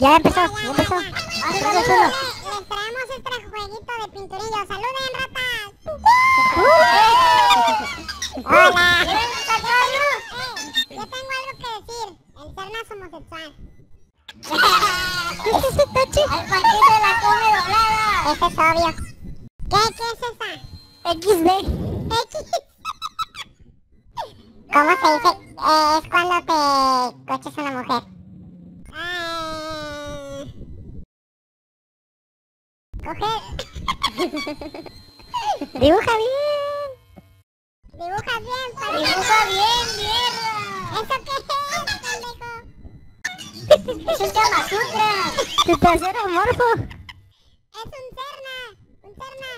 Ya empezó, ya empezó. Ah, Empezó Les traemos este jueguito de pinturillo. ¡Saluden, ratas! Hola. Yo tengo algo que decir. El Cerna es homosexual. ¿Qué es ese tache? Al Paquito la come doblada. Eso es obvio. ¿Qué? ¿Qué es esa? XD. X. ¿Cómo se dice? Eh, es cuando te coches a una mujer. Ah. Coger. Dibuja bien. Dibujas bien, Paquito. Dibuja bien, mierda. ¿Eso qué es, pendejo? Es Kama Sutra. Tu trasero morfo. Es un cerna. Un cerna,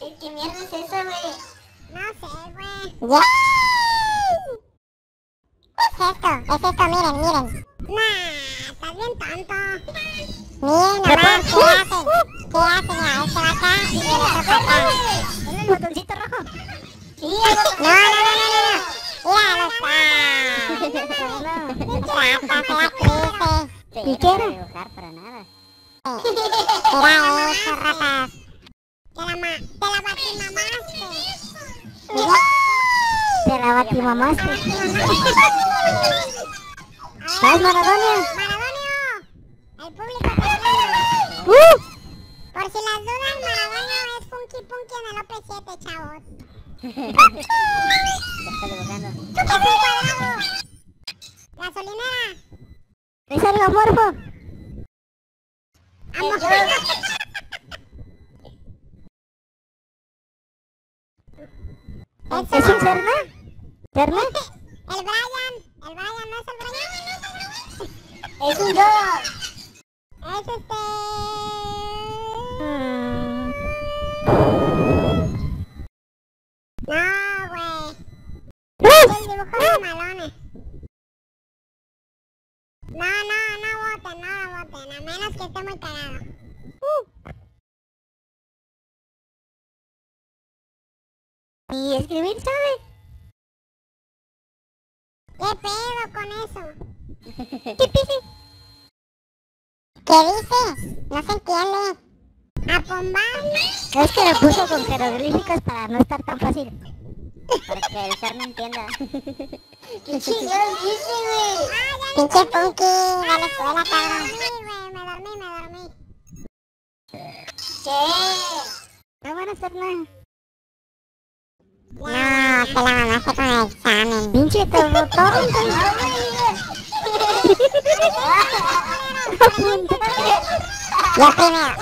¿Qué qué mierda es eso, güey? ¿no? No sé, güey. Ya. ¿Qué es esto? Es esto, miren, miren. Nah, estás bien tonto. Miren nomás, ¿qué hacen? ¿Qué hacen? Mira, este va acá y el otro para acá. ¿Es el botoncito rojo? Sí, algo No, no, no, no, no, no. Mira, no está. Rata, se la triste. Sí, ¿Y no qué era? puedo dibujar para nada. Era eso, ratas. Te la, ma te la batimamaste. Te la batimamaste. A ¿Sabes, ver, Maradona? Maradonio. El público te quiere. ¡Uh! Por si las dudas, Maradonio es Funky Punky en el OP7, chavos. Ya está dibujando. Es cuadrado. Gasolinera. ¿Es algo morfo? ¿Es un cerna? ¿Cerna? El Brian. El Brian, ¿no es el Brian? Es un dodo. Es este... Mm, No, güey. ¡Uh! El dibujo de malones. No, no, no voten, no voten, a menos que esté muy cagado. ¿Y escribir sabe? ¿Qué pedo con eso? ¿Qué pise? ¿Qué dice? No se entiende. ¿A Pombal? Es que lo puso con jeroglíficos para no estar tan fácil. Para que el ser no entienda. ¿Qué chingados dice, güey? Ah, ya Pinche va a la escuela, me cabrón. dormí, güey, me dormí, me dormí. ¿Qué? No van a hacer nada. No, te la mamaste con el examen. Pinche todo. Yo primero.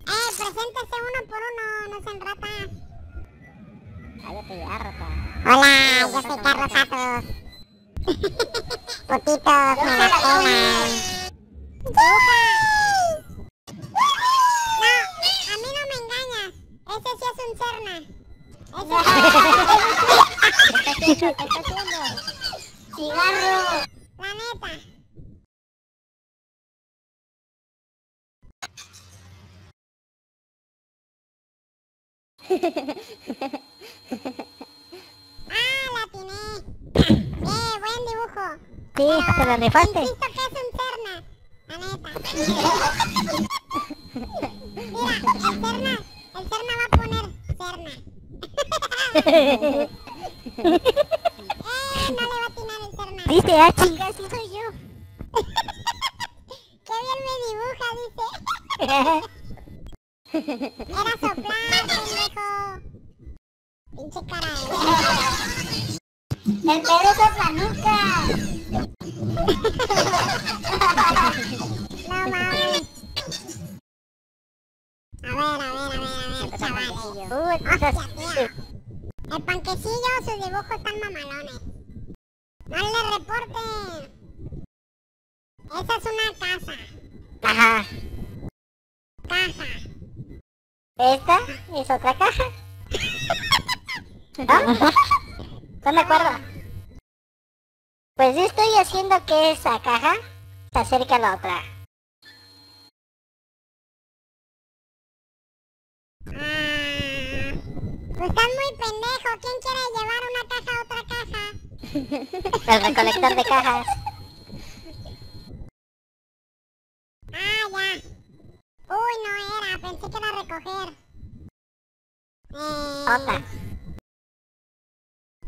Eh, preséntese uno por uno, no sean ratas. Cállate ya, rata. Hola, yo soy Carlos Atos. Putitos, me la. No, a mí no me engañas. Ese sí es un cerna. ¡Cigarro! La neta. Ah, la atiné. Eh, buen dibujo. Sí, te la rifaste. Insisto que es un cerna. La neta. Mira, el cerna, el cerna va a poner cerna. eh, no le va a atinar el cerna. Dice, ah, chinga, sí soy yo. Qué bien me dibuja, dice. Era soplar, pendejo. Pinche cara. ¡El Pedro es la nuca! No mames. A ver, a ver, a ver, a ver, chavales. Hostia, tía. El panquecillo, sus dibujos están mamalones. No le reporten. Esa es una casa. Ajá. Caja. Esta es otra caja. ¿No? ¿Están de acuerdo? Pues yo estoy haciendo que esa caja se acerque a la otra. Ah, Pues estás muy pendejo. ¿Quién quiere llevar una caja a otra caja? El recolector de cajas. Ah, ya. Uy, no. Pensé que era recoger. Eh, Otra.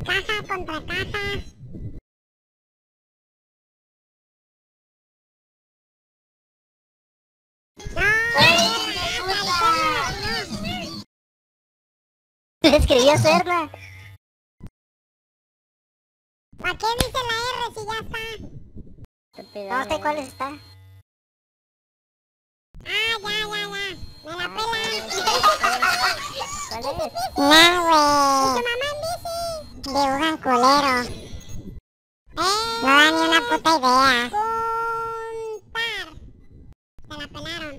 Caja contra caja. No, no, Le escribió Serna. ¿Para qué dice la R si ya está? No sé cuál está. Ah, ya, ya, ya. Me la pelan. ¿Cuál es? No, güey. ¿Y tu mamá en bici? Dibujan culero. Eh. No da ni una puta idea. Juntar. Se la pelaron.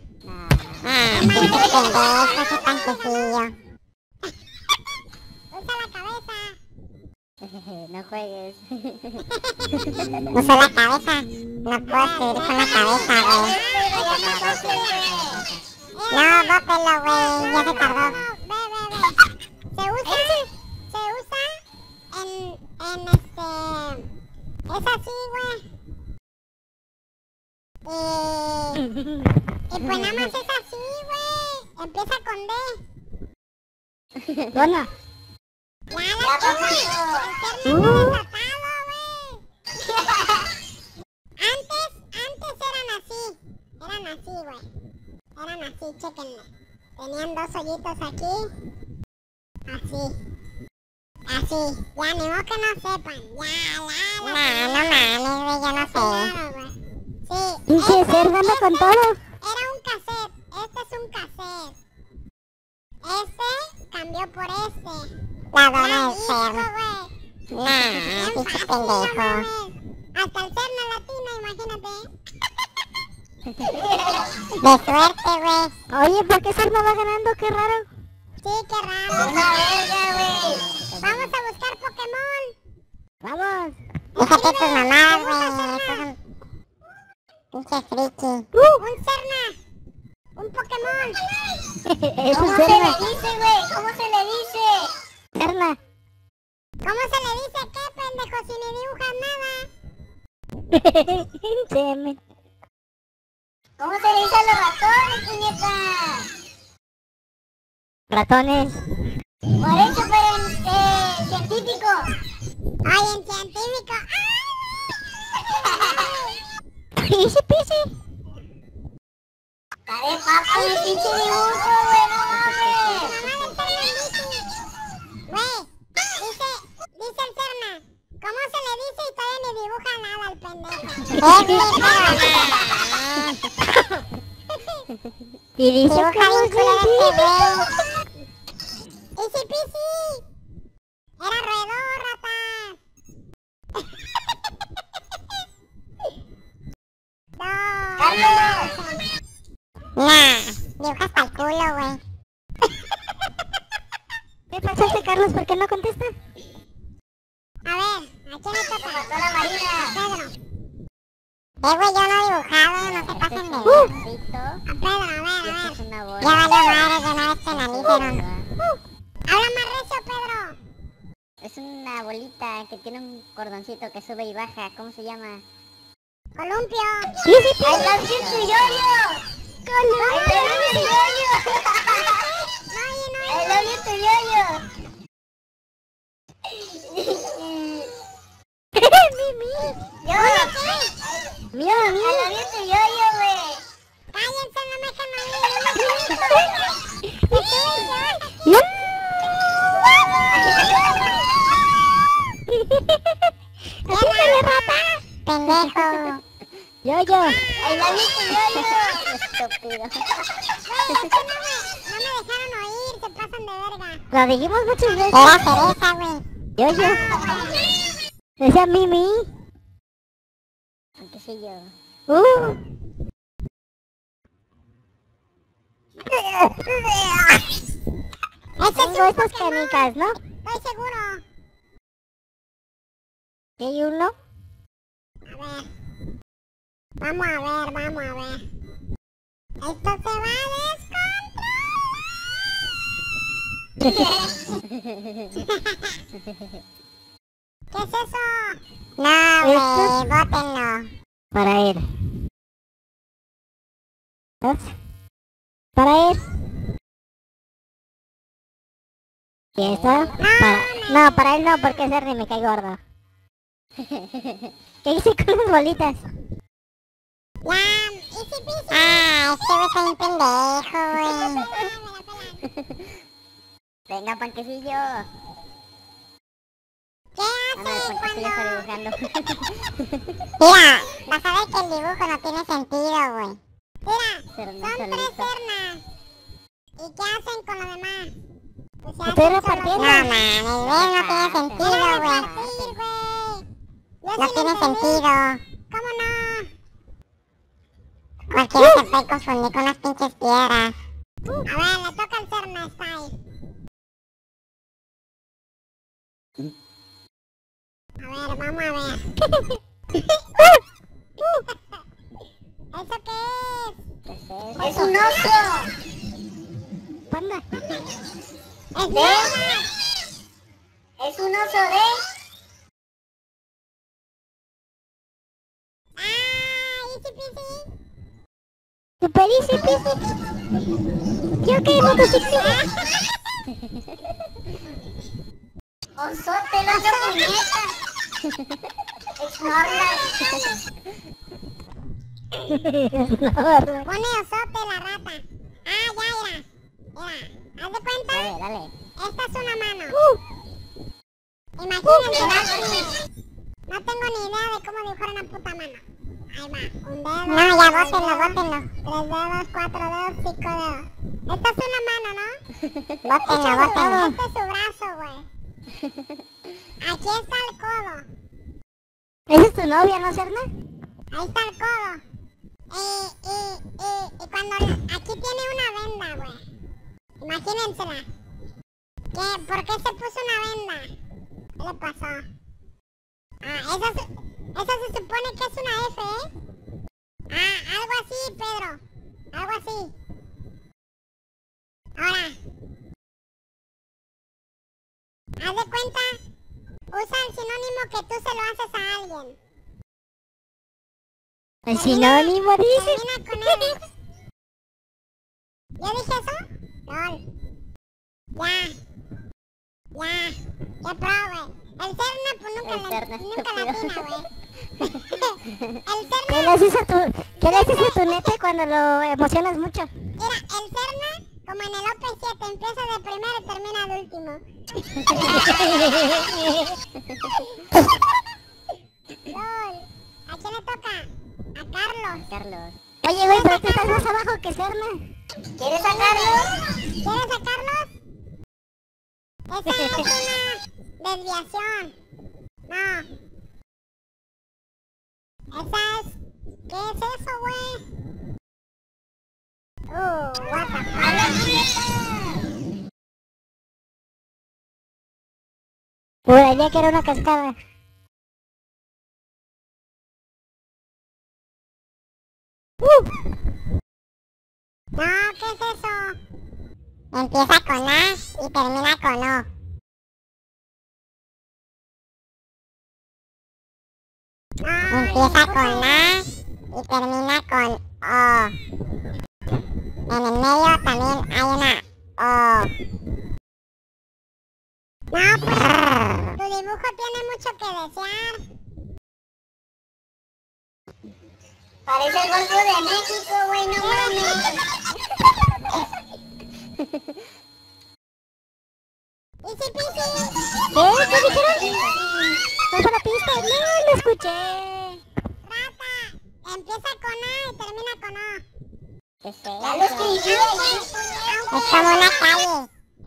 Ah, pinche pendejo, ese panquecillo. Usa la cabeza. no juegues. Usa la cabeza. No puedo escribir con la cabeza, güey. No, bópelo, güey. Ya se tardó. Ve, ve, ve. Se usa, se usa en, en este... Es así, güey. Y... Y pues nada más es así, güey. Empieza con D. Bueno, Ya. Antes, antes eran así. Eran así, güey. Eran así, chéquenme. Tenían dos hoyitos aquí. Así. Así. Ya, ni que no sepan. Ya, la. No, no. Sí. este- era un. Este es un. Este cambió por este. La dona del Cerna. Nah, pinche pendejo. Hasta el Cerna latino, imagínate. De suerte, güey. Oye, ¿por qué Serna va ganando? Qué raro. Sí, qué raro. Una verga, güey. Vamos a buscar Pokémon. Vamos. Déjate tus mamadas, güey. Pinche friki. Un Cerna. Un Pokémon. Es un Serna. dice, güey? ¿Cómo se le dice? ¿Cómo se le dice qué, pendejo, si ni dibujas nada? ¿Cómo se le dice a los ratones, puñeta? Ratones. Por eso, pero en eh, científico. Ay, en científico. Peasy. ¡Está de papo el pinche dibujo, güey! ¡No mames! Güey, dice, dice el. ¿Cómo se le dice y todavía ni dibuja nada al pendejo? Y dice Dibuja bien culero este güey. Easy peasy. Era roedor, rata. No. Nah, dibujas pa'l culo, güey. ¿Qué pasaste, Carlos? ¿Por qué no contesta? A ver, ¿a quién le toca? la Marina. Pedro. Eh, güey, yo no he dibujado, no se pasen de. Rito. A Pedro, a ver, a ver. Ya valió madre de una vez penalicieron. Va. Habla más recio, Pedro. Es una bolita que tiene un cordoncito que sube y baja. ¿Cómo se llama? Columpio. Easy ¡I love you, tu yoyo! ¡Columpio! ¡I love you, tu yoyo! ¡I love you, tu yoyo! Mimi. ¡Yo! ¿Qué? Mira, ¡I mira. love you, tu yoyo, güey! ¡Cállense, no me dejan oír! ¡Me estuve yo! ¡Apúntale, rata! ¡Pendejo! Yo, yo. ¡I love you, tu yoyo! Estúpido. Güey, es que no me, no me dejaron oír, se pasan de verga. Lo dijimos muchas veces. Era cereza, güey. Yo, yo. Decía Mimi. Aunque sí yo. Uh. Tengo estas canicas, ¿no? Estoy seguro. ¿Y hay uno? A ver. Vamos a ver, vamos a ver. Esto se va a ¿Qué es eso? No, güey, bótenlo. Para ir. ¿Ves? Para ir. ¿Y? Para... No, para él no, porque ese Ernie me cae gordo. ¿Qué hice con las bolitas? Ya, easy peasy. Ah, este güey está bien pendejo, güey. Ah, me la pelan. Venga, panquecillo. ¿Qué Ah, no, el haces está cuando...? dibujando. Mira, vas a ver que el dibujo no tiene sentido, güey. Mira, son tres cernas. ¿Y qué hacen con lo demás? Pues Estoy repartiendo. No, mames, güey, no tiene sentido, güey. No tiene sentido. ¿Cómo no? Cualquiera se puede confundir con las pinches piedras. A ver, le toca al Cerna Style. A ver, vamos a ver. ¿Eso qué es? ¿Qué es eso? ¡Es un oso! Panda. ¡Es verdad! Es un oso de... ¡Ah! Super easy peasy. Yo que motocicleta. Osote, no se puñeta. Snorlax. Pone osote la rata. Ah, ya, mira. Mira, haz de cuenta, Dale, dale. esta es una mano. Imagínense. No tengo ni idea de cómo dibujar una puta mano. Ahí va, un dedo. No, ya bótenlo, bótenlo. Tres dedos, cuatro dedos, cinco dedos. Esta es una mano, ¿no? Bótenlo, bótenlo. Este es su brazo, güey. Aquí está el codo. ¿Esa es tu novia, no, Serna? Ahí está el codo. Y, y, y, y cuando... Aquí tiene una venda, güey. Imagínensela. ¿Qué? ¿Por qué se puso una venda? ¿Qué le pasó? Ah, eso, eso se supone que es una F, ¿eh? Ah, algo así, Pedro. Algo así. Ahora. Haz de cuenta, usa el sinónimo que tú se lo haces a alguien. El sinónimo dice. Termina con. ¿Yo dije eso? LOL. Ya. Ya. Ya pro, güey. El Cerna, pues nunca, El la, nunca güey. el ¿Qué Cerna, le haces a tu, qué le haces a tu nete cuando lo emocionas mucho? mira, el Cerna, como en el OP7, empieza de primero y termina de último. LOL. ¿A quién le toca? A Carlos. Carlos. Oye, güey, pero tú estás más abajo que Serna. ¿Quieres sacarlo? ¿Quieres sacarlos? Esa es una desviación. No. Esa es... ¿Qué es eso, güey? Uh, what the fuck. Juraría que era una cascada. No, ¿qué es eso? Empieza con A y termina con O. Empieza con A y termina con O. En el medio también hay una O. No, pues, tu dibujo tiene mucho que desear. Parece el Golfo de México, güey, no mames. Easy peasy. ¿Qué? ¿Qué dijeron? ¿Pasa la pista? No, lo escuché. Rata, empieza con A y termina con O. ¿Qué es eso? escribí. Es como una calle.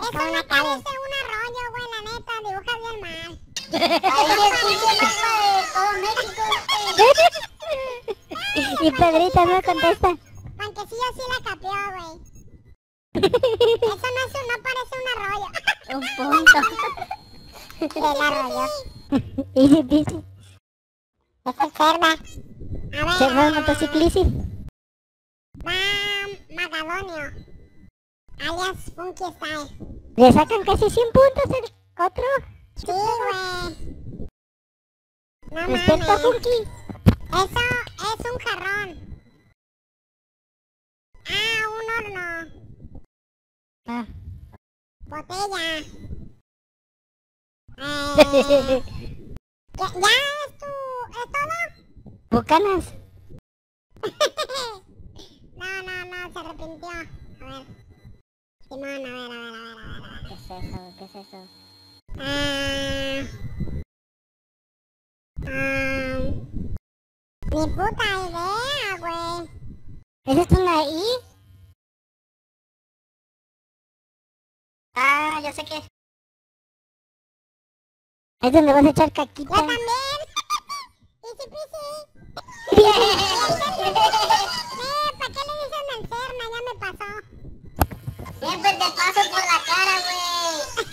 Es como una calle. Parece un arroyo, güey, la neta. Dibuja bien mal. Parece el pinche mapa de todo México. Y Pedrita no contesta. Panquecillo sí la capeó, güey. Eso no, es un, no parece un arroyo. Un punto. Del arroyo. Easy peasy. Es el cerda. A ver. Se motociclista. Magadonio. Alias Funky Style. Le sacan casi 100 puntos el otro. Sí, güey. No Respecto a. Funky. Eso es un jarrón. Ah, un horno. Ah. Botella. Eh, ¿ya, ¿Ya es tu... es todo? Bucanas. no, no, no, se arrepintió. A ver. Simón, a ver, a ver, a ver, a ver. ¿Qué es eso? ¿Qué es eso? Ah, ah, ni puta idea, güey. ¿Esa es una I? Ah, ya sé qué. Es donde vas a echar caquita. Yo también. Easy peasy. Bien. Eh, ¿para qué le dices mancerna? Ya me pasó. Siempre te paso por la cara, güey.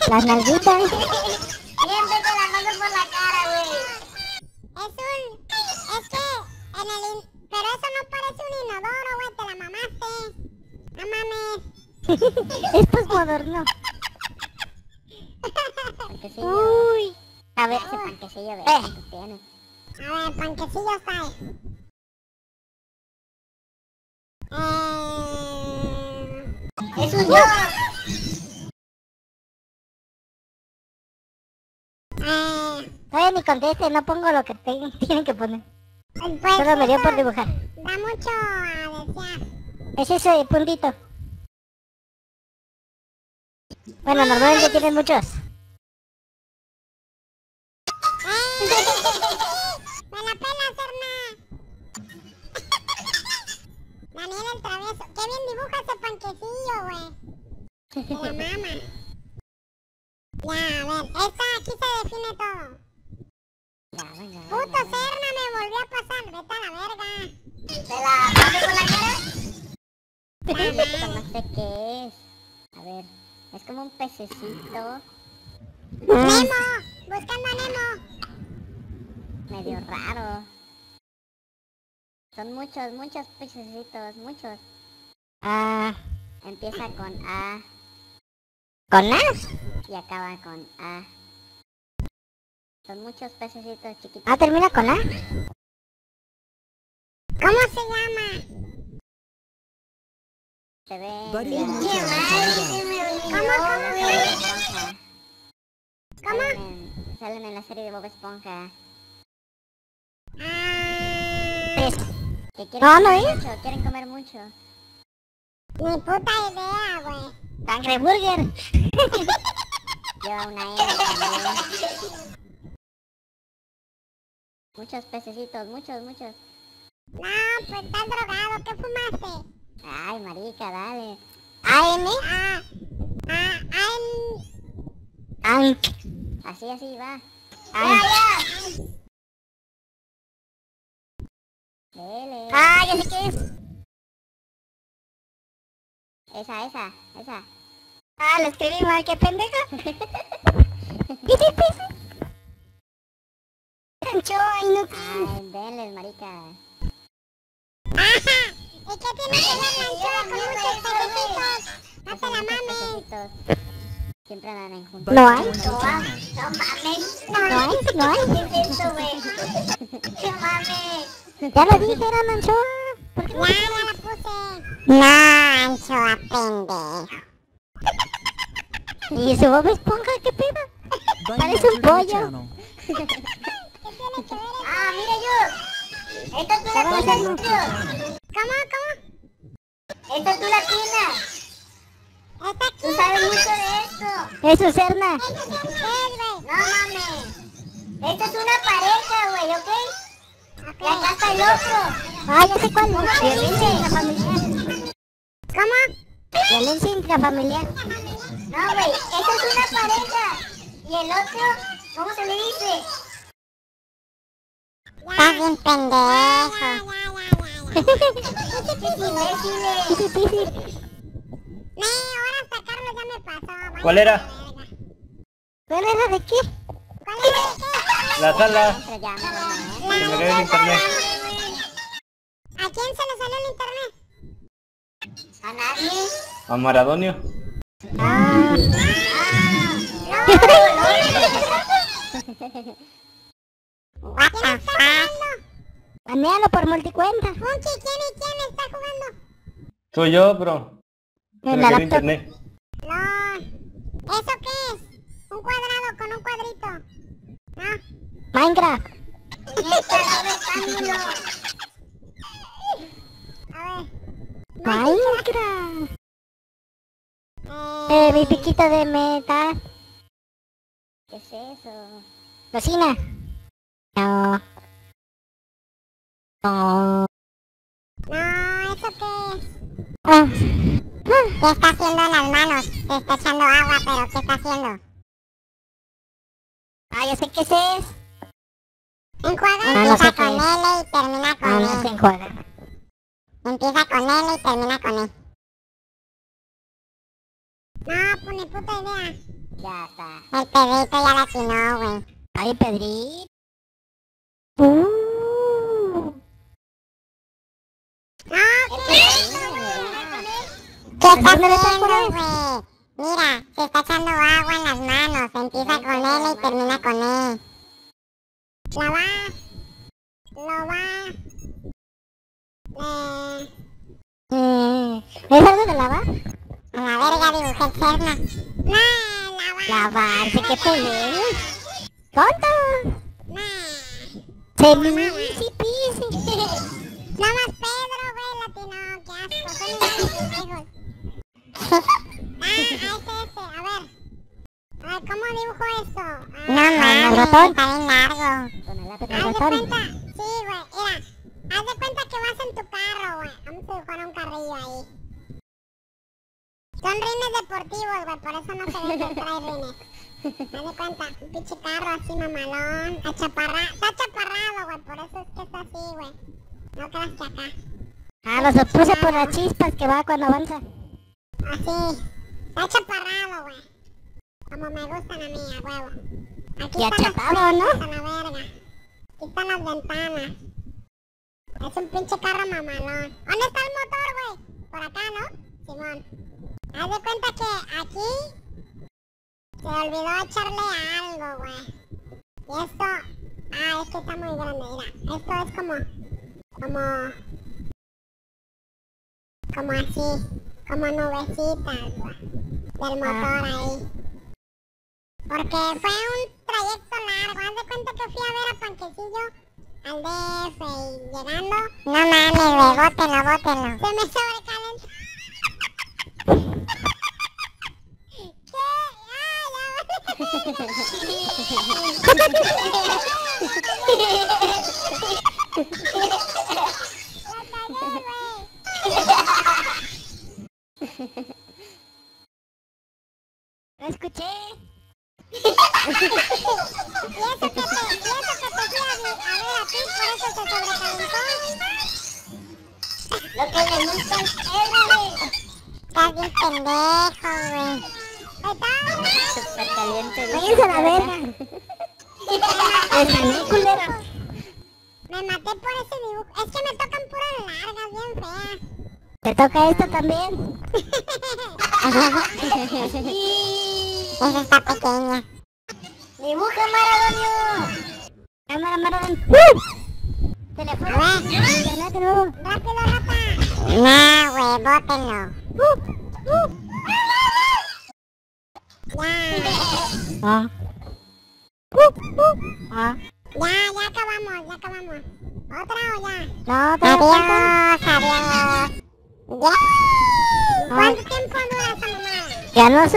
Las nalguitas. Siempre te la paso por la cara, güey. Es un... Es que en el... in- Pero eso no parece un inodoro, güey. Te la mamaste. No mames. es. Panquecillo. Uy. A ver, Ese panquecillo de Eh. A ver, panquecillos hay. Es un yo. Todavía ni conteste, no pongo lo que tienen que poner. Pues Solo me dio eso por dibujar. Da mucho a desear. Es ese puntito. Bueno, normalmente tienen muchos. Daniel el travieso. ¡Qué bien dibuja ese panquecillo, güey! La mama. Ya, a ver. Esta aquí se define todo. Puto. Serna me volvió a pasar. Vete a la verga. ¿Te la paso por la cara? No sé qué es. A ver, es como un pececito Nemo. Buscando a Nemo. medio raro. Son muchos, muchos pececitos, muchos. Ah, Empieza con A ¿con A? y acaba con A. Son muchos pececitos chiquitos. Ah, termina con A. ¿Cómo se llama? Se ve. Bien. ¿Cómo, Esponja. cómo? ¿Cómo? Salen en, salen en la serie de Bob Esponja. Ah, Que quieren No, no comer es. mucho, quieren comer mucho. ni puta idea, güey. Angry Burger. Lleva una también. Muchos pececitos, muchos, muchos. No, pues estás drogado. ¿Qué fumaste? Ay, marica, dale. AM. Ah, ah, Ank. Así, así va. Ank. Dele. Ah, ya sé qué es. Esa, esa, esa. Ah, lo escribí mal, qué pendeja. Anchoa, inútil. Ay, denles, marica. Ajá. ¿Y qué tiene que ver la anchoa con muchos pececitos? No te la mames. Pececitos Siempre andan en juntos. ¿No hay? No mames. ¿No hay? ¿No hay? ¿Qué es esto, güey? ¡Qué mames! Ya lo dije, era una anchoa. ¿Por qué no? Ya, la puse. No, anchoa, pendejo. ¿Y su Bob Esponja qué pedo? Parece un pollo. ¿Qué tiene que ver eso? ¡Ah, mira yo! ¡Esta tú la Vamos a tienes, hacerlo. mucho! ¿Cómo, cómo? ¡Esta tú la tienes! ¿Está aquí? ¡Tú sabes mucho de esto! Es su cerna. ¿Qué es, güey? ¡No mames! ¡Esta es una pareja, güey, ¿ok? Ok. Y acá está el otro. Ah, ya sé cuál. Violencia intrafamiliar. ¿Cómo? Violencia intrafamiliar. No, güey, esta es una pareja. Y el otro, ¿cómo se le dice? Estás bien pendejo. Ya, pasó. ¿Cuál era? ¿Cuál era de qué? ¿Cuál era de qué? La sala. Se me cayó el internet. ¿A quién se le salió el internet? A nadie. A Maradonio. Ah. What the fuck? Banealo por multicuenta. Oye, ¿quién, ¿quién está jugando? Soy yo, bro. En la laptop. Internet. No. ¿Eso qué es? Un cuadrado con un cuadrito. ¿No? Minecraft. A ver. Minecraft. Eh, mi piquito de metal. ¿Qué es eso? Cocina. No. No. no, ¿eso qué es? Ah. ¿Qué está haciendo en las manos? Se está echando agua, pero ¿qué está haciendo? Ah, ya sé qué es. Enjuaga Ah, no empieza sé con es. L y termina con No, no se E. enjuaga. Empieza con L y termina con E. No, pues ni puta idea. Ya está. El Pedrito ya la atinó, güey. Ay, Pedrito. Uh. No, ¿qué es? ¿Qué está ¿Dónde le está haciendo, por güey? Mira, se está echando agua en las manos. Empieza con L y termina con E. La va. Lo va. Eh, Eh, ¿Es algo de lava? a la verga dibujé el cerno. No, la va. Lavarse, qué. ¡Tonto! No. Se. Nada más Pedro, güey, latino. Qué asco. Son pendejos. Ah, a ese, ese. A ver. A ver, ¿cómo dibujo esto? Ah, No mames, ratón. está bien largo. Con el lápiz. El cuenta, sí, güey, mira, haz de cuenta que vas en tu carro, güey. Vamos a dibujar un carrillo ahí. Son rines deportivos, güey, por eso no se ve que trae rines. Haz de cuenta, un pinche carro así mamalón, achaparra, está achaparrado, güey, por eso es que está así, güey. No creas que acá. Ah, los puse por las chispas que va cuando avanza. Así, está achaparrado, güey. Como me gustan a mí, a huevo. Aquí Y están las achapado, ¿no? a la verga. Aquí están las ventanas. Es un pinche carro mamalón. ¿Dónde está el motor, güey? Por acá, ¿no? Simón. Haz de cuenta que aquí se olvidó echarle algo, güey. Y esto... Ah, es que está muy grande, mira. Esto es como... Como... Como así. Como nubecitas. Del motor ahí. Porque fue un trayecto largo. Haz de cuenta que fui a ver a Panquecillo al DF y llegando. No mames, güey, bótenlo, bótenlo. Se me sobrecalentó. ¿Qué? Ah, ya La cagué, güey. Lo escuché. Y eso que te, y eso que te fui a, ver a ti, por eso se sobrecalentó. Lo que le gusta es güey. Estás bien pendejo, güey. Súper caliente. Váyanse a la verga. Culero. Me maté por ese dibujo. Es que me tocan puras largas, bien feas. Te toca esto también. Esa está pequeña. Dibuja Maradonio. Cámara Maradonio. ¡Uh! Teléfono. A ver. Rápido, rata. No, güey, bótenlo. Ya. Ah. Ah. Ya, ya acabamos, ya acabamos. ¿Otra o ya? No, cuenta. Adiós, adiós. Ya. ¿Cuánto tiempo dura esa mamada? Ya no sé.